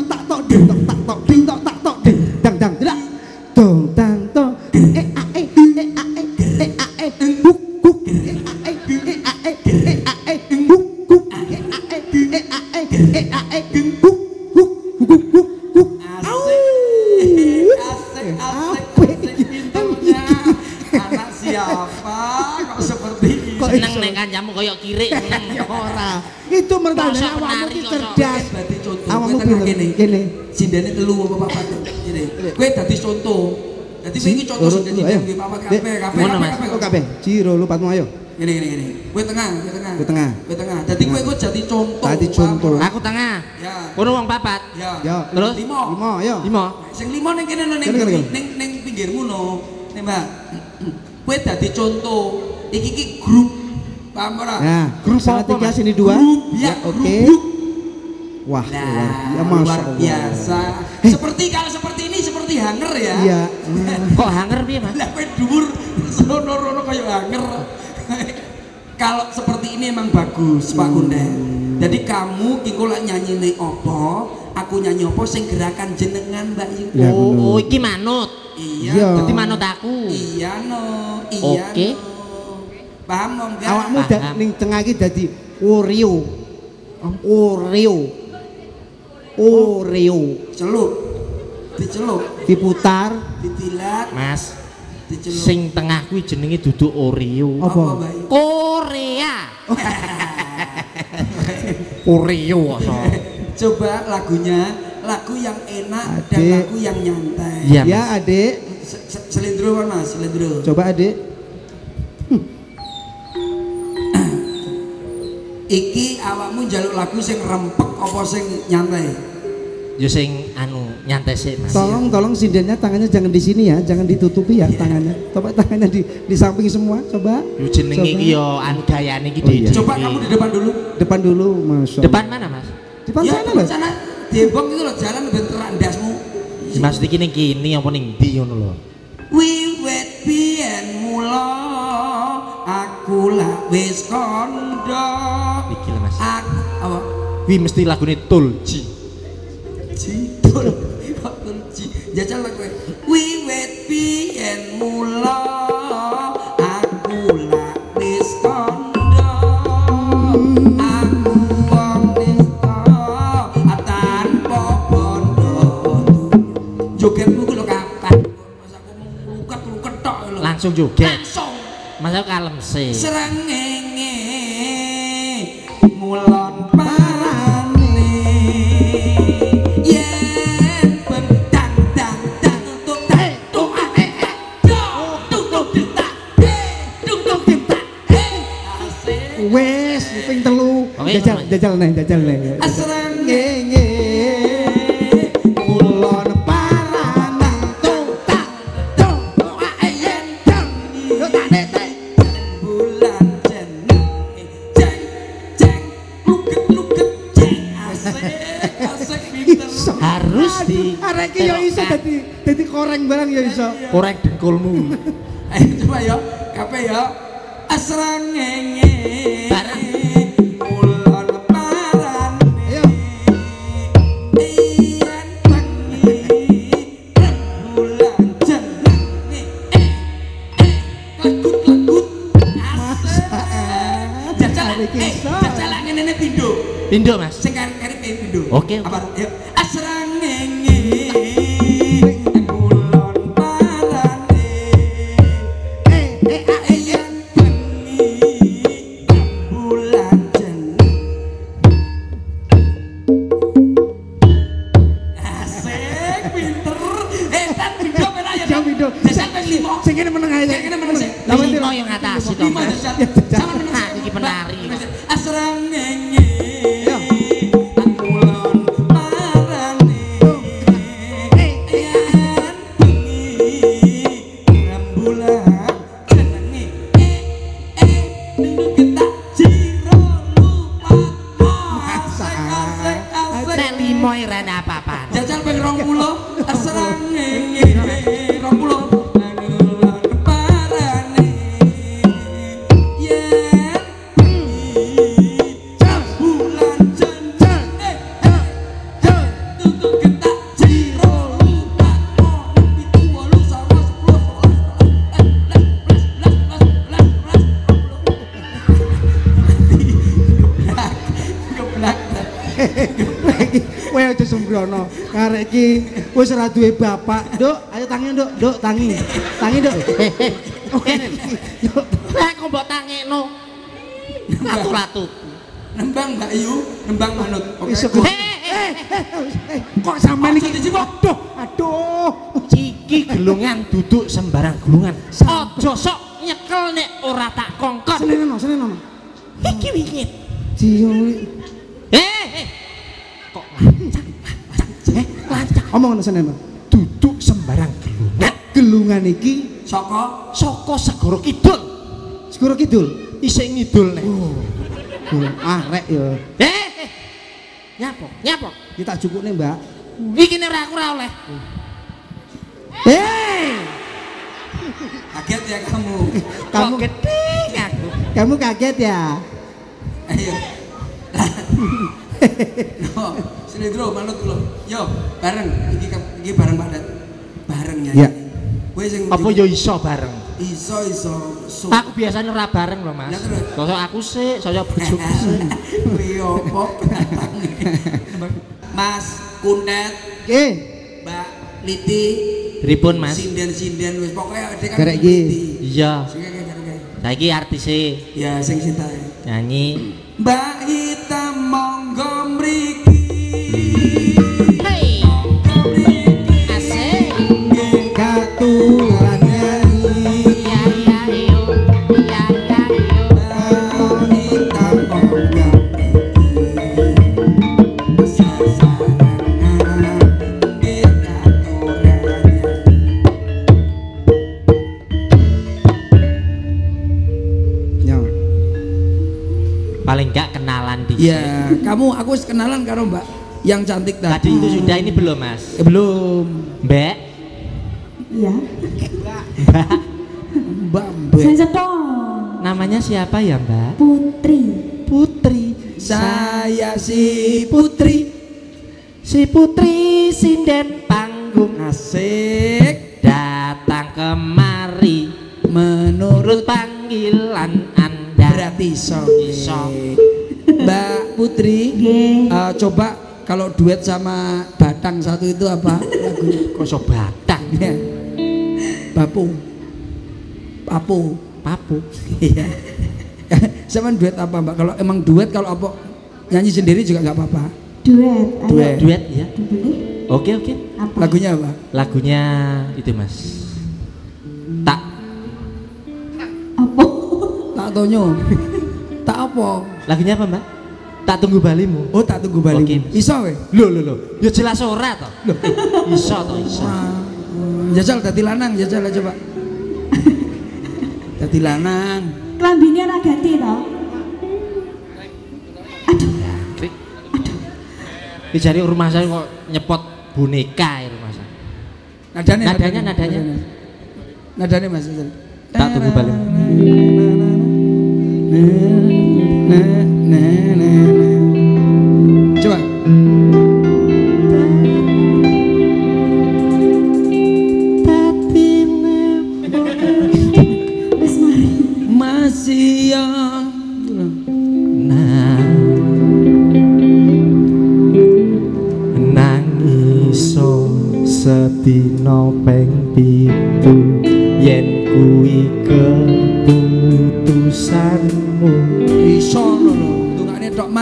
koyo kirik ya ora itu mertanda Masa awakmu ki cerdas Berarti contoh, Awakmu kene. Kene. Sindene telu apa papat Gini. Kowe dadi contoh. Dadi kowe iki contoh sindene nggih papat kabeh kabeh Ngono, kabeh, Mas. kabeh. Kabeh, Ciro lupatmu ayo. Gini gini gini. Kowe tengah, kowe tengah. Kowe tengah. Kowe tengah. Dadi kowe iku jadi contoh. Dadi contoh. aku tengah Ya. kono wong papat Ya. Ya. Terus? limo. Lima, ayo. limo Sing limo ning kene ning Kene, kene, kene. ning ning pinggirmu no. Nih, Mbak. Kowe dadi contoh. Iki ki grup. Paham ora? Nah, Grup sana apa, tiga sini dua. Grup, ya, oke. grup. Wah, Nah, luar, ya, luar biasa. Eh. Seperti kalau seperti ini seperti hanger ya. Iya. kok hanger piye mas Lah kowe dhuwur sono-rono kaya hanger. Kalau seperti ini emang bagus Pak Kunde. Jadi kamu iki kok lek nyanyine apa, aku nyanyi apa sing gerakan jenengan Mbak Yu. Ya, oh, oh iki manut Iya. Iya. dadi manut aku Iya no, iya Oke. no. Paham no enggak? Awakmu Paham. da, ning tengah iki dadi Oreo. Oreo. Oreo. celup. Dicelup, Diputar, didilat. mas diceluk. Sing tengah kuwi jenenge dudu Oreo. Apa? Korea. Oreo so. Coba lagunya, lagu yang enak dan Adik. lagu yang nyantai. Iya, Ya, Mas. Adik. Se- se- Selindro kan Mas, selindro. Coba Adik. Iki awakmu njaluk lagu sing rempek apa sing nyantai? Yo sing anu nyantai sih Mas. Tolong tolong sindennya tangannya jangan di sini ya, jangan ditutupi ya tangannya. Coba tangannya di di samping semua, coba. Yo jenenge iki yo anu gayane iki Oh, iya. Coba kamu di depan dulu. Depan dulu, Masya Depan mana Mas? Depan ya, sana depan loh. sana. Debong itu loh jalan ben terandasmu. Mas iki ning kene apa ning ndi ngono lho. Wiwit biyen mula aku lak wis kandha. Iki lho Mas. Aku apa? Wi mesti lagune Tulji. Jidul kok tulji. Jajal lah. Wiwit mula aku lak wis kandha. Aku wong nista tanpa bondo. Jogetmu ku lho kapan? Masa aku mau luket-luket tok lho. Langsung joget. Langsung. Mas aku kalem sih. Srengenge mulon parane yen bentang dang dang tuk tak tuk tuk tuk tuk tak tuk tuk tuk tak asik Wes, ping telu. Jajal, jajal nih, jajal. Srengenge iso dadi dadi koreng barang yo iso. korek dengkulmu. ayo coba ya kape ya. Asrangenge Bareng. jeneng eh eh jajal eh jajal ngene Pindo Mas. sing pengen pindo Oke, oke. apa? Yuk wis ora duwe bapak. Nduk, ayo tangi, Nduk. Nduk, tangi. Tangi, Nduk. Lah kok mbok tangekno. Atu-atu. nembang Mbak Yu nembang manut oke. Eh, eh, eh, kok sampean iki. Aduh, aduh. Iki gelungan duduk sembarang gelungan. Isih ngidul nek. Oh, arek ya. Eh. Nyapa? Nyapa? Kita cukupne, Mbak. Iki nek ora aku ora oleh. Eh, kaget ya kamu kamu gede aku. kamu kaget ya? ayo Yo, sini dulu manut dulu. Yo, bareng. Iki iki bareng Pak Dat. Bareng ya. Iya. Kowe sing Apa yo iso bareng? iso iso su. Aku biasanya ora bareng loh mas. Ya? Sosok aku sih, sosok bojoku sih. Kuwi opo? Mas Kundet, Oke. Mbak Liti, Ripun Mas? Sinden-sinden wis pokoke dek kan. Garek iki. Iya. Sing garek garek. Saiki artise Ya sing cinta. nyanyi. Mbak hitam monggo mriki. Di Ya, kamu aku kenalan karo Mbak yang cantik Tadi tadi. itu sudah ini belum Mas? Eh, belum. Mbak, Iya. Mbak Mbak. Saya cetok. namanya siapa ya Mbak? Putri. Putri. Saya si Putri. Si Putri sinden panggung Asik. datang kemari Menurut menurut panggilan Anda. berarti iso. Iso. Mbak Putri, Nggih. eh, coba kalau duet sama Batang satu itu apa lagu? Kok so batang? Ya. Bapu. Papu. Papu. Iya. Sama duet apa Mbak? Kalau emang duet kalau apa nyanyi sendiri juga nggak apa-apa. Duet. Ayo. Duet. Duet ya. Oke oke. Apa? Lagunya apa? Lagunya itu Mas. Tak Apa? Tak tonyo. Tak apa? lagunya apa Mbak? Tak tunggu balimu. Oh tak tunggu balik. Oke. Iso weh. Loh loh loh. Ya jelas ora toh. Loh, iso toh iso. Jajal dadi lanang, jajal aja coba. Dadi lanang. Klambine ora ganti to? Aduh. Ini cari rumah saya kok nyepot boneka ya rumah saya. Nadanya, Nadanya, nadanya. Nadanya Mas. Jajal. Tak tunggu balik. Coba. Wis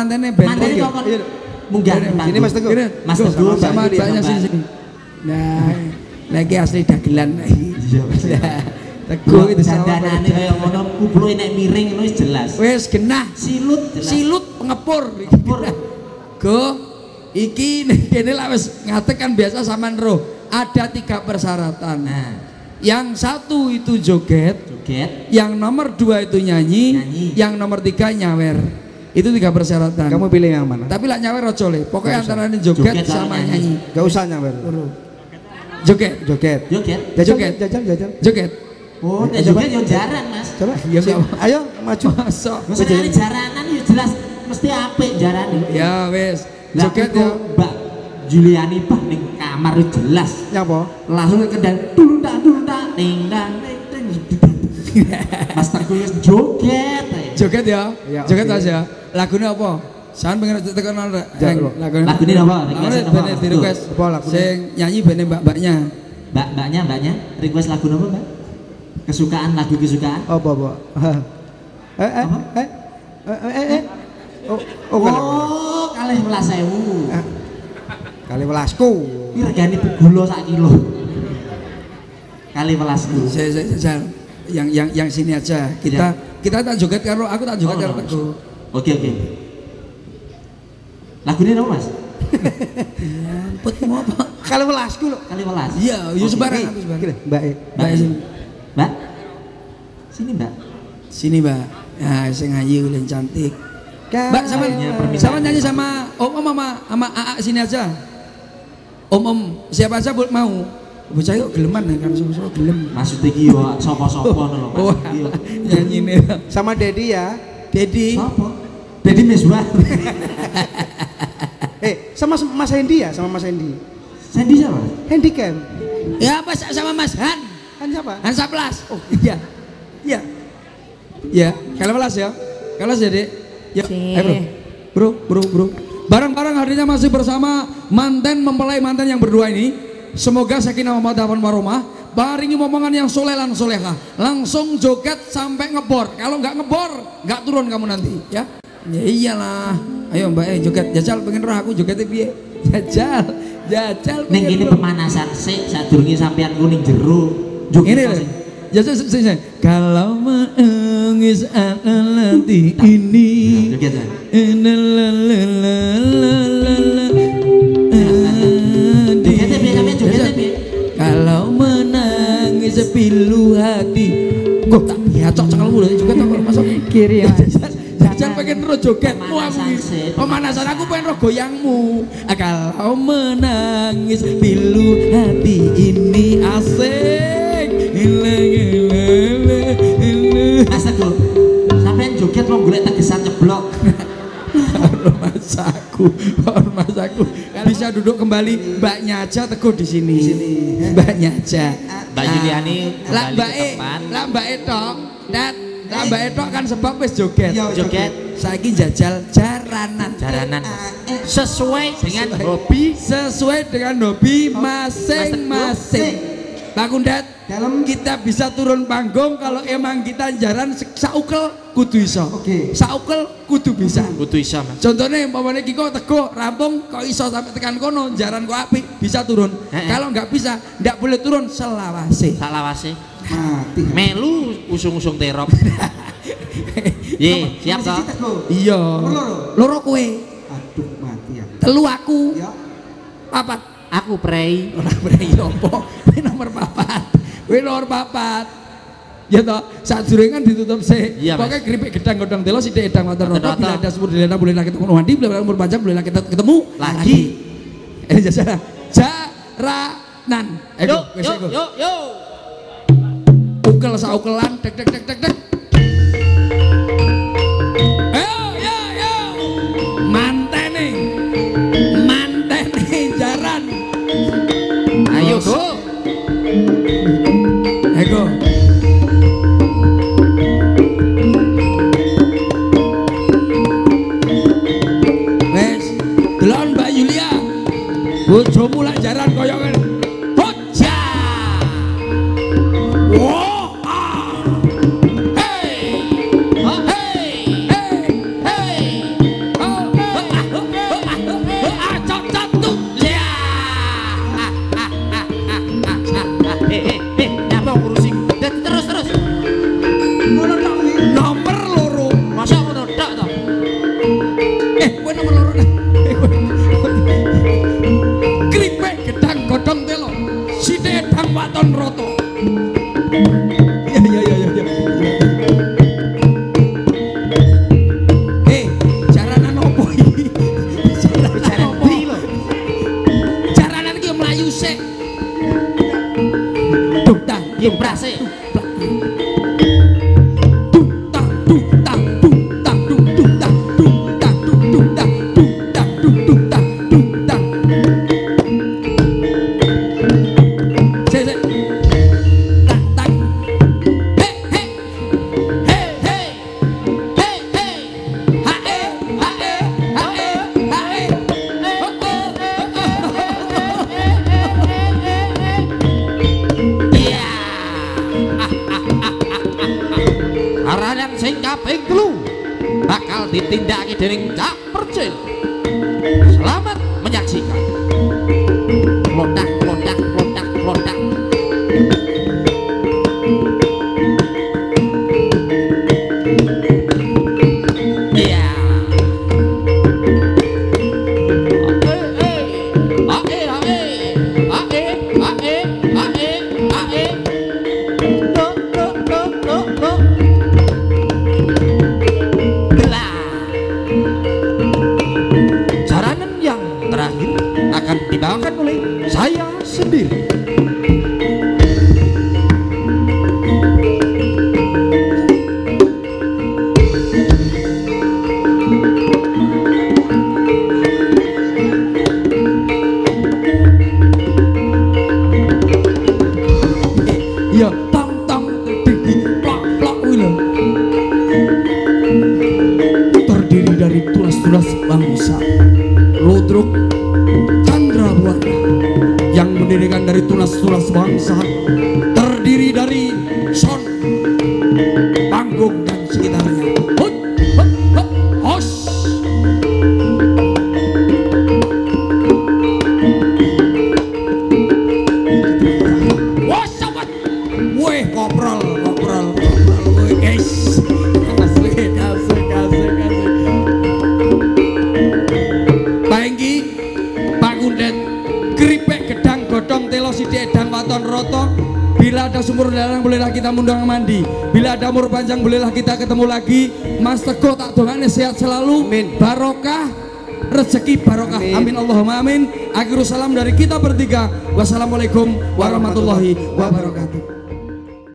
mantene ben. Mantene kok Iya. munggah sini, Mas Teguh. Mas Teguh, sama sini sini. Nah, lagi asli dagelan. Iya, Mas. Teguh itu sama. dandanane kaya ngono kuplo nek miring ngono wis jelas. Wes genah. Silut jelas. Silut pengepur. Pengepur. Go. Iki kene lah wis ngatek kan biasa sampean roh. Ada tiga persyaratan. Nah, Yang satu itu joget, joget yang nomor dua itu nyanyi, Nyanyi. yang nomor tiga nyawer. Itu tiga persyaratan. Kamu pilih yang mana? Tapi lah nyawer ojo le. Pokoknya antara ini joget, Joget sama nyanyi. nyanyi. Gak usah nyawer. Joget, Joget. joget. Jajal, Joget. jajal, jajal. joget. Oh, nek Coba. joget yo jaran, Mas. Coba. Ya, apa. Ayo maju. Masa. Maksudnya jaranan yo jelas mesti apik jarane. Ya wes. Joget ya. Mbak Juliani bah ning kamar yo jelas. Nyapa? Langsung ke kendang dulundak dulundak ting dang ting ting. Mas wis joget. Joget ya. Ya, Joget oke. Mas ya. Lagunya apa? Sampe pengen tekan lo. Lagune. Lagune apa? Request Lagune apa? bene di request. Apa lagune? Sing nyanyi bene mbak-mbaknya. Mbak mbaknya mbaknya request lagu apa, Mbak? Kesukaan lagu kesukaan. Oh, apa? Eh, eh, Apa? eh, eh, eh, eh. Oh, oh. Oh, kalih welas ewu. Eh, Kali welasku. Ini regane gula sak kilo. Kali welasku. Saya, saya, saya, yang yang yang sini aja. Kita kita tak joget karo aku tak joget Oh, karo no. Teguh. Oke oke. Lagunya apa mas? Put mau apa? Kali welasku loh. Kali welas. Iya, yo sembarang Nih, aku sembarang. Mbak. eh. Mbak sini. Mbak, sini mbak. Sini, Mbak. Nah, sing ayu dan cantik. Mbak sama sama nyanyi sama Om Om sama sama AA sini aja. Om Om siapa aja mau. Bocah kok geleman ya kan sama-sama gelem. Maksudnya ki yo sopo-sopo ngono lho. Yo. nyanyi nih. Sama Dedi ya. Dedi. Sopo? Dedi Misbah. Eh, sama Mas Hendi ya, sama Mas Hendi. Sandy siapa? Handycam. Ya apa sama Mas Han? Kan siapa? Han Saplas. Oh iya. Iya. Iya, kalau kelas ya. Kelas ya, Dek. Ya, ayo, Bro. Bro, bro, bro. Barang-barang hadirnya masih bersama manten mempelai mantan yang berdua ini. Semoga sakinah mawaddah warahmah paringi momongan yang soleh lan soleha. Langsung joget sampai ngebor. Kalau nggak ngebor nggak turun kamu nanti ya. Ya iyalah. Ayo mbak eh joget. Jajal pengen roh aku jogetnya piye? Jajal. Jajal kene roh. pemanasan sik sadurunge sampean kuning jero. ini loh jajal se- kalau menangis nanti ini Joget menangis pilu hati. Kok tak biacok cengkelmu lho juga tak masuk Kiri ya. Jajal pengen ro jogetmu aku Pemanasan aku pengen ro goyangmu Ah, Kalau menangis pilu hati ini asik. Ile, ile, ile. Mas Teguh, sampean joget mau golek tegesan ceblok. Ormas aku, ormas aku. Bisa duduk kembali Mbaknya aja teguh di sini. Mbaknya aja. Mbak Yuliani Lah kembali Mbak ke E, tempat. lah Mbak E tok. Dat, lah Mbak E tok kan sebab wis joget. Joget Saiki jajal jaranan. jaranan. Sesuai dengan Sesuai. hobi Sesuai dengan hobi masing-masing. Pak Kundat, Dalam- kita bisa turun panggung kalau emang kita jaran saukel kudu iso. Oke. Saukel kudu bisa. butuh isa mas. Contohnya umpamanya Kiko teguh rampung kok iso sampai tekan kono jaran kok api bisa turun. Eh, eh. Kalau nggak bisa nggak boleh turun selawase. Salawase. Mati. Melu usung-usung terop. Ye, siap toh? Iya. Loro. Loro kowe. Aduh mati ya. Telu aku. Ya. Papat. Aku prei. Ora berani opo. Kowe nomor papat. Kowe nomor papat. Ya toh, saat kan ditutup sih. Iya. Pokoknya keripik gedang godang telo sidik edang Water roto. bila ada sumur dilena boleh kita ketemu mandi bila ada umur panjang boleh kita ketemu Lagi. Eh jasa jaranan. Eh, Yuk, wis yuk, iku. yuk, yuk. ukel saukelan dek dek dek dek dek mantene mantene jaran Ayo, go. go. Dening Cak Percil. Selamat menyaksikan. Lodak, lodak, lodak, lodak. sehat selalu amin. barokah rezeki barokah amin. amin Allahumma amin akhirus salam dari kita bertiga wassalamualaikum warahmatullahi wabarakatuh